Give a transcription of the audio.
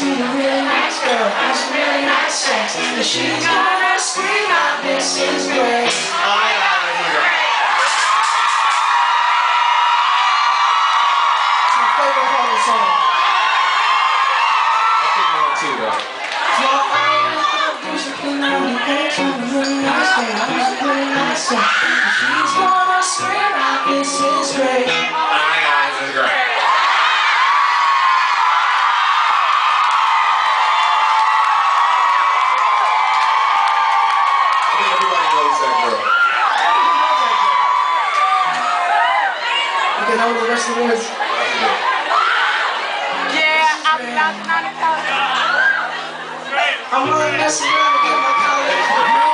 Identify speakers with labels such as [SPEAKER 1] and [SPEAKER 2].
[SPEAKER 1] some really nice girl, Has really nice sex. And she's gonna scream out, this is great.
[SPEAKER 2] I am a
[SPEAKER 1] hero. My favorite part of the song.
[SPEAKER 2] I think mine too, though.
[SPEAKER 1] She's gonna scream out, this is great.
[SPEAKER 2] My eyes is great.
[SPEAKER 1] Okay, now the rest of.
[SPEAKER 3] Yeah, I'm not not
[SPEAKER 1] I'm gonna mess around and get my college.